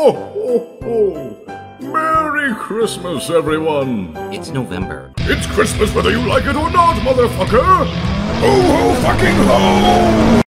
Oh, ho, ho. Merry Christmas, everyone. It's November. It's Christmas whether you like it or not, motherfucker. Ho, ho, fucking ho!